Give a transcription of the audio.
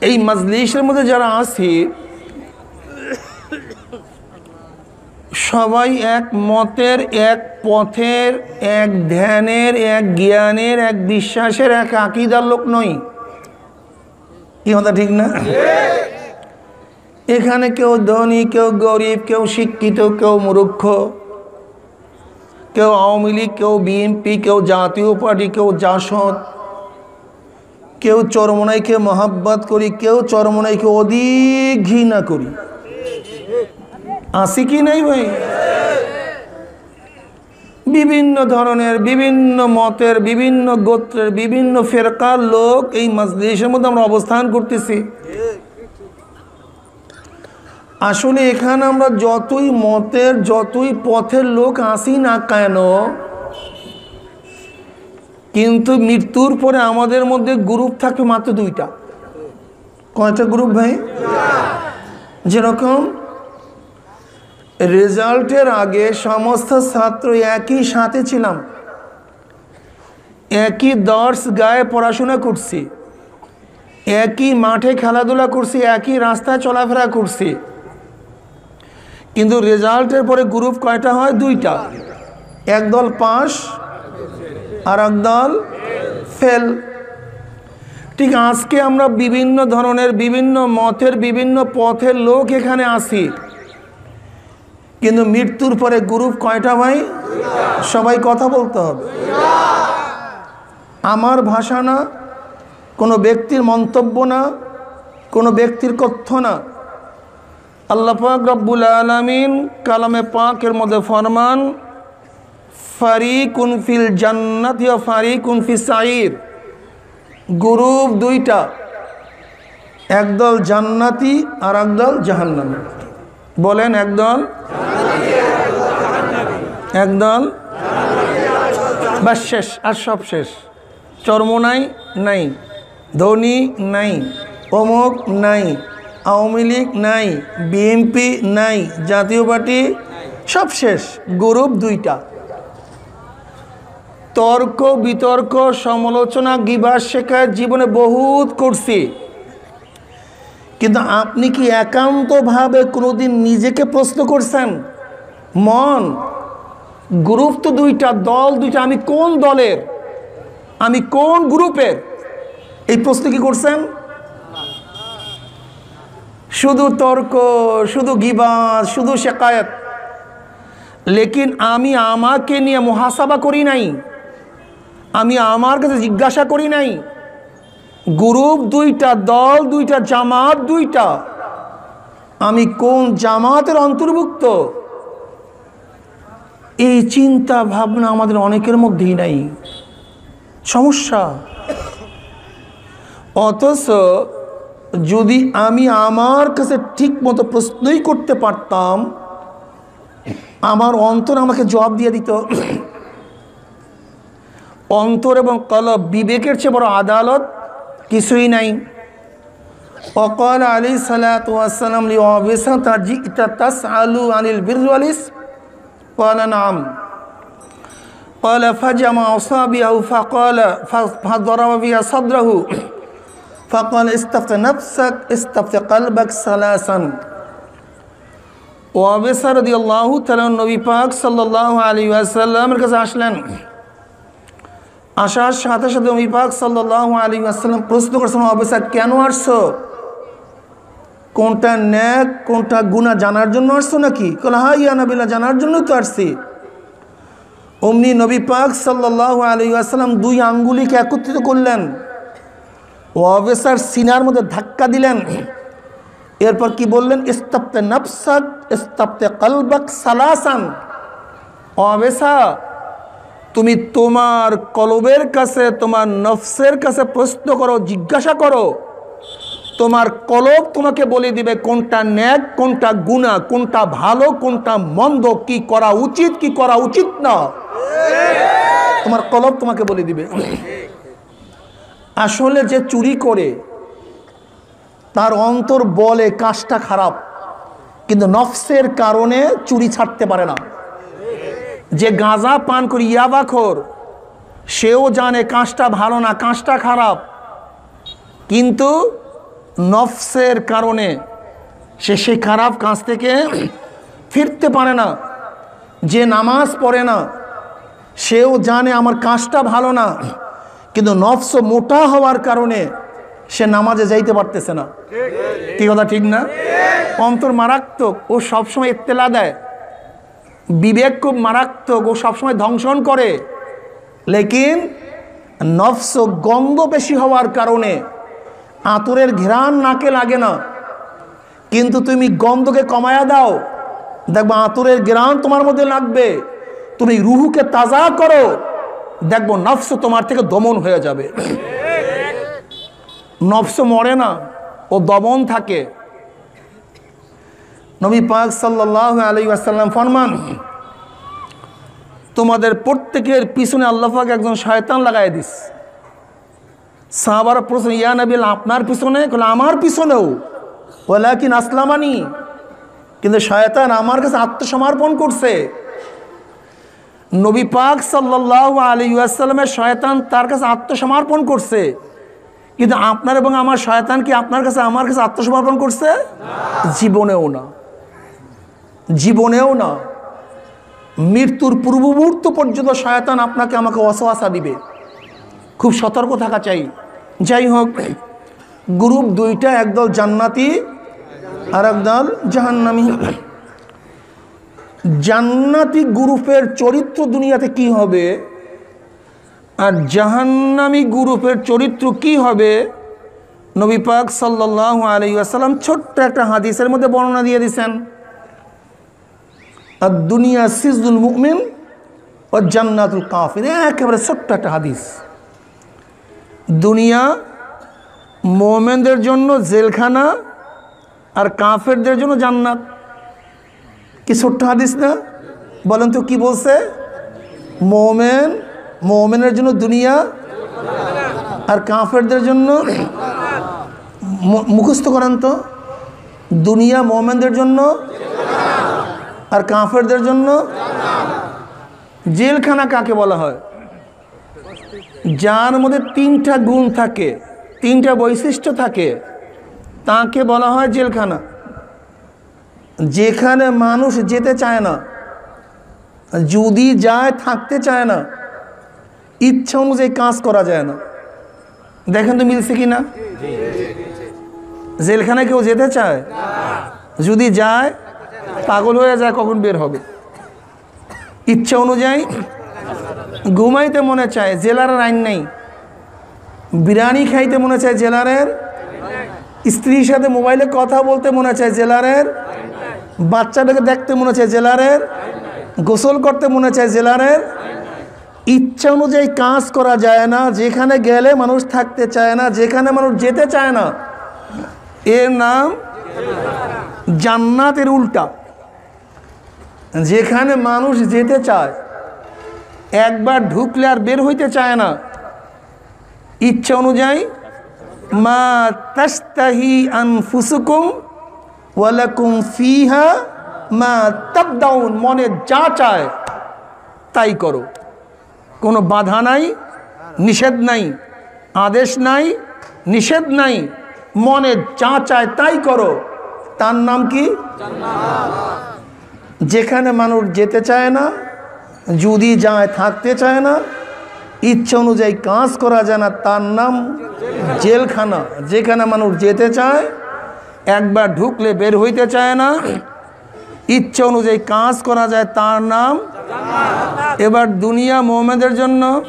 এই মজলিশের মধ্যে যারা আছে সবাই এক মতের এক পথের এক ধ্যানের এক জ্ঞানের এক বিশ্বাসের এক আকিদার লোক নই। কি কথা ঠিক না? এখানে কেউ ধনী কেউ গরিব কেউ শিক্ষিত কেউ মূর্খ। কেউ আওয়ামী লীগ, কেউ বিএনপি, কেউ জাতীয় পার্টি, কেউ জাসদ। কেউ চরমনাইকে মহাব্বত করি, কেউ চরমনাইকে অধিক ঘৃণা করি। আসি কি নাই ভাই? বিভিন্ন ধরনের, বিভিন্ন মতের, বিভিন্ন গোত্রের, বিভিন্ন ফেরকার লোক এই মাজলিসের মধ্যে আমরা অবস্থান করতেছি। আসলে এখানে আমরা যতই মতের, যতই পথের লোক আসি না কেন, কিন্তু মৃত্যুর পরে আমাদের মধ্যে গ্রুপ থাকবে মাত্র দুইটা। কয়টা গ্রুপ ভাই? যেরকম রেজাল্টের আগে সমস্ত ছাত্র একই সাথে ছিলাম। একই দর্শ গায়ে পড়াশোনা করছি। একই মাঠে খেলাধুলা করছি, একই রাস্তায় চলাফেরা করছি। কিন্তু রেজাল্টের পরে গ্রুপ কয়টা হয়? দুইটা। একদল পাস আর একদল ফেল। ঠিক আজকে আমরা বিভিন্ন ধরনের, বিভিন্ন মতের, বিভিন্ন পথের লোক এখানে আসি কিন্তু মৃত্যুর পরে গ্রুপ কয়টা ভাই? সবাই কথা বলতে হবে। আমার ভাষা না, কোনো ব্যক্তির মন্তব্য না, কোনো ব্যক্তির কথ্য না। আল্লাহ পাক রব্বুল আলমিন কালামে পাকের মধ্যে ফরমান, ফারিকুন ফিল জান্নাত ইয়া ফারিকুন ফি সাইর গ্রুপ দুইটা, একদল জান্নাতি আর একদল জাহান্নামী। বলেন একদল একদল বাস শেষ, আর সব শেষ। চর্মনাই নাই। ধনী নাই, অমুক নাই। আওয়ামী লীগ নাই, বিএনপি নাই, জাতীয় পার্টি সব শেষ, গ্রুপ দুইটা। তর্ক, বিতর্ক, সমালোচনা গিবাস শেখার জীবনে বহুত করছি। কিন্তু আপনি কি একান্তভাবে কোনোদিন নিজেকে প্রশ্ন করছেন? মন, গ্রুপ তো দুইটা, দল দুইটা, আমি কোন দলের? আমি কোন গ্রুপের? এই প্রশ্ন কি করছেন? শুধু তর্ক, শুধু গিবাস শুধু শেকায়ত। লেকিন আমি আমাকে নিয়ে মহাসাবা করি নাই। আমি আমার কাছে জিজ্ঞাসা করি নাই। গ্রুপ দুইটা, দল দুইটা, জামাত দুইটা। আমি কোন জামাতের অন্তর্ভুক্ত? এই চিন্তা ভাবনা আমাদের অনেকের মধ্যেই নাই। সমস্যা। অথচ যদি আমি আমার কাছে ঠিক মতো প্রশ্নই করতে পারতাম, আমার অন্তর আমাকে জবাব দিয়ে দিত। অন্তর এবং কলব বিবেকের চেয়ে বড় আদালত কিছুই নাই। অকল আলী সালাতাম তাস আনিল বিরু আলিস কলা নাম। কলা ফাজামা ওসাবিয়াহু ফা কলা ফা ধরাবিয়া فقال استفت نفسك استفت قلبك ثلاثا ওয়াবেসা রদি আল্লাহ তালা নবী পাক সাল্লাহ আলী আসাল্লামের কাছে আসলেন আসার সাথে সাথে নবী পাক সাল্লাহ আলী আসাল্লাম প্রশ্ন করছেন ওয়াবেসা কেন আসছো কোনটা ন্যাক কোনটা গুণা জানার জন্য আসছো নাকি কল হা ইয়া নবিল্লা জানার জন্য তো আসছি অমনি নবী পাক সাল্লাহ আলী আসাল্লাম দুই আঙ্গুলিকে একত্রিত করলেন ওয়াবেসার সিনার মধ্যে ধাক্কা দিলেন। এরপর কি বললেন? ইস্তাপ্তে নফসাক ইস্তাপ্তে কলবাক সালাসান। অবেসা তুমি তোমার কলবের কাছে, তোমার নফসের কাছে প্রশ্ন করো, জিজ্ঞাসা করো। তোমার কলব তোমাকে বলে দিবে কোনটা ন্যাক, কোনটা গুণা, কোনটা ভালো, কোনটা মন্দ, কি করা উচিত, কি করা উচিত না। তোমার কলব তোমাকে বলে দিবে। আসলে যে চুরি করে, তার অন্তর বলে কাজটা খারাপ, কিন্তু নফসের কারণে চুরি ছাড়তে পারে না। যে গাঁজা পান করি ইয়াবাখোর, সেও জানে কাঁচটা ভালো না কাঁচটা খারাপ। কিন্তু নফসের কারণে সে সেই খারাপ কাজ থেকে ফিরতে পারে না, যে নামাজ পড়ে না, সেও জানে আমার কাজটা ভালো না। কিন্তু নফস মোটা হওয়ার কারণে সে নামাজে যাইতে পারতেছে না। কি কথা ঠিক না? অন্তর মারাত্মক, ও সবসময় ইত্তেলা দেয়। বিবেক খুব মারাত্মক, ও সবসময় ধ্বংসন করে। লেকিন নফস গন্ধ বেশি হওয়ার কারণে আতরের ঘ্রাণ নাকে লাগে না। কিন্তু তুমি গন্ধকে কমায়া দাও। দেখব আতরের ঘ্রাণ তোমার মধ্যে লাগবে। তুমি রুহুকে তাজা করো। দেখব নফস তোমার থেকে দমন হয়ে যাবে। নফস মরে না, ও দমন থাকে। নবী পাক সাল্লাহ আলী আসাল্লাম ফরমান, তোমাদের প্রত্যেকের পিছনে আল্লাহাক একজন শয়তান লাগাই দিস। সাহাবার প্রশ্ন, ইয়া নবিল আপনার পিছনে? আমার পিছনেও। বলে কি নাসলামানি কিন্তু শয়তান আমার কাছে আত্মসমর্পণ করছে। নবী পাক সাল্লাহ আলী শয়তান তার কাছে আত্মসমর্পণ করছে। কিন্তু আপনার এবং আমার শয়তান কি আপনার কাছে আমার কাছে আত্মসমর্পণ করছে? জীবনেও না। জীবনেও না। মৃত্যুর পূর্ব মুহূর্ত পর্যন্ত শয়তান আপনাকে আমাকে অসহাসা দিবে। খুব সতর্ক থাকা চাই। যাই হোক, গ্রুপ দুইটা, একদল জান্নাতি আর একদল জাহান্নামি। জান্নাতি গ্রুপের চরিত্র দুনিয়াতে কি হবে? আর জাহান্নামি গ্রুপের চরিত্র কি হবে? নবী পাক সাল্লাহ আলী আসাল্লাম ছোট্ট একটা হাদিসের মধ্যে বর্ণনা দিয়ে দিছেন। আর দুনিয়া সিজুল মুমিন ও জান্নাতুল কাফির। একেবারে ছোট্ট একটা হাদিস। দুনিয়া মোমেনদের জন্য জেলখানা আর কাফেরদের জন্য জান্নাত। কি ছোট্ট হাদিস না? বলেন তো কি বলছে? মোমেন, মোমেনের জন্য দুনিয়া আর কাফেরদের জন্য মুখস্থ করেন তো। দুনিয়া মোমেনদের জন্য আর কাফেরদের জন্য। জেলখানা কাকে বলা হয়? যার মধ্যে তিনটা গুণ থাকে, তিনটা বৈশিষ্ট্য থাকে, তাকে বলা হয় জেলখানা। যেখানে মানুষ যেতে চায় না, যদি যায় থাকতে চায় না, ইচ্ছা অনুযায়ী কাজ করা যায় না। দেখেন তো মিলছে কি না জেলখানায় কেউ যেতে চায়? যদি যায়, পাগল হয়ে যায়, কখন বের হবে? ইচ্ছা অনুযায়ী ঘুমাইতে মনে চায় জেলারের আইন নেই। বিরিয়ানি খাইতে মনে চায়, জেলারের। স্ত্রীর সাথে মোবাইলে কথা বলতে মনে চায়, জেলারের। বাচ্চাটাকে দেখতে মনে চায় জেলারের, গোসল করতে মনে চায় জেলারের। ইচ্ছা অনুযায়ী কাজ করা যায় না, যেখানে গেলে মানুষ থাকতে চায় না, যেখানে মানুষ যেতে চায় না। এর নাম জান্নাতের উল্টা। যেখানে মানুষ যেতে চায়, একবার ঢুকলে আর বের হইতে চায় না। ইচ্ছা অনুযায়ী, মা তাস্তাহি আনফুসুকুম ওয়ালাকুম ফিহা মা তাবদাউন, মনে যা চায় তাই করো। কোনো বাধা নাই, নিষেধ নাই, আদেশ নাই, নিষেধ নাই, মনে যা চায় তাই করো। তার নাম কি? যেখানে মানুষ যেতে চায় না, যদি যায় থাকতে চায় না, ইচ্ছা অনুযায়ী কাজ করা যায় না, তার নাম জেলখানা। যেখানে মানুষ যেতে চায় একবার ঢুকলে বের হইতে চায় না। ইচ্ছা অনুযায়ী কাজ করা যায় তার নাম। এবার দুনিয়া মোহামেদের জন্য।